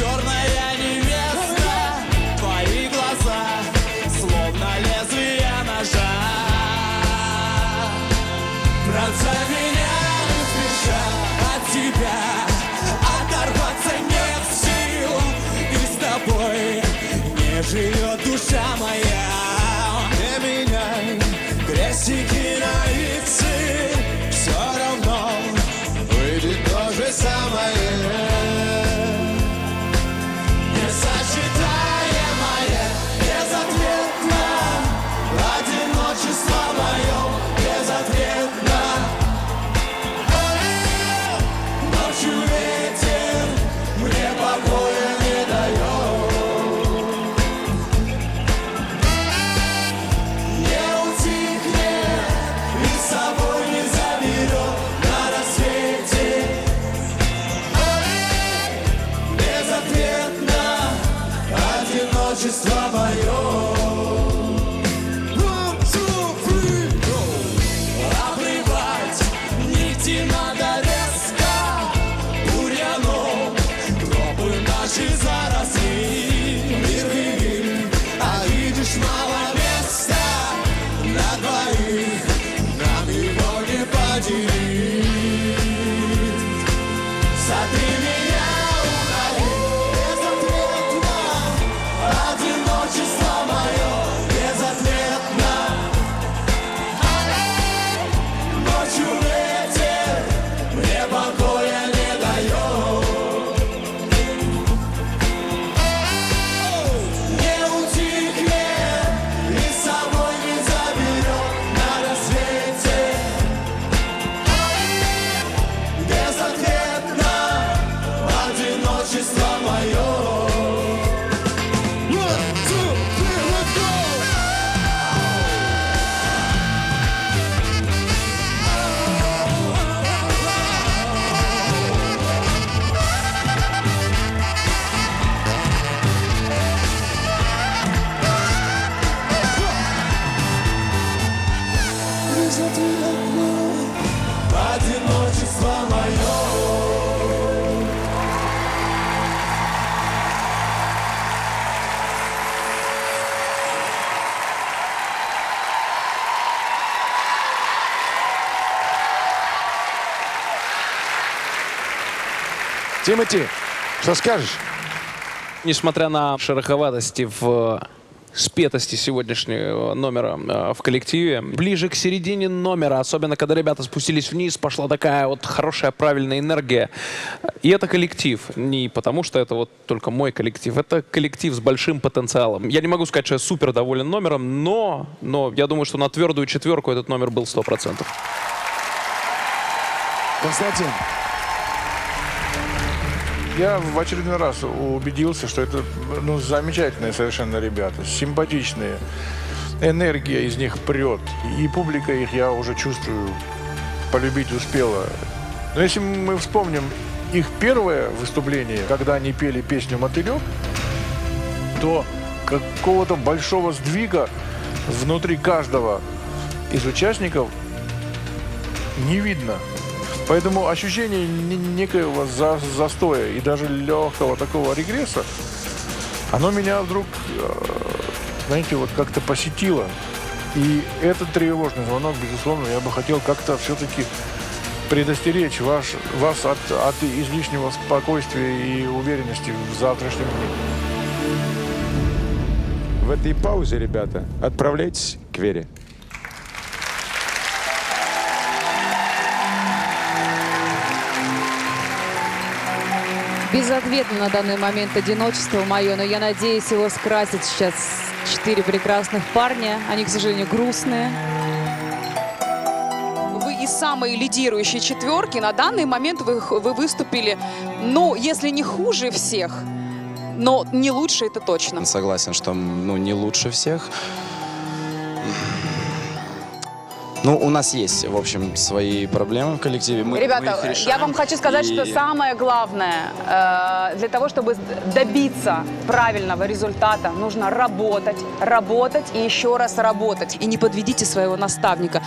Черная невеста, твои глаза, словно лезвие ножа. Брат, меня не спеша от тебя, оторваться не в сил, и с тобой не живет душа моя. para sempre. Тимати, что скажешь? Несмотря на шероховатости в спетости сегодняшнего номера э, в коллективе. Ближе к середине номера, особенно когда ребята спустились вниз, пошла такая вот хорошая, правильная энергия. И это коллектив. Не потому, что это вот только мой коллектив. Это коллектив с большим потенциалом. Я не могу сказать, что я супер доволен номером, но, но я думаю, что на твердую четверку этот номер был 100%. Константин, Я в очередной раз убедился, что это ну, замечательные совершенно ребята, симпатичные. Энергия из них прет. И публика их, я уже чувствую, полюбить успела. Но если мы вспомним их первое выступление, когда они пели песню «Мотылек», то какого-то большого сдвига внутри каждого из участников не видно. Поэтому ощущение не- некоего за- застоя и даже легкого такого регресса, оно меня вдруг, э, знаете, вот как-то посетило. И этот тревожный звонок, безусловно, я бы хотел как-то все-таки предостеречь ваш, вас от, от излишнего спокойствия и уверенности в завтрашнем дне. в этой паузе, ребята, отправляйтесь к Вере. Безответно на данный момент одиночество мое, но я надеюсь, его скрасят сейчас четыре прекрасных парня. Они, к сожалению, грустные. Вы из самой лидирующей четверки. На данный момент вы, вы выступили, ну, если не хуже всех, но не лучше это точно. Согласен, что ну, не лучше всех. Ну, у нас есть, в общем, свои проблемы в коллективе. Мы, мы Ребята, я решаем. вам хочу сказать, И- что самое главное э, для того, чтобы добиться правильного результата, нужно работать, работать и еще раз работать. И не подведите своего наставника.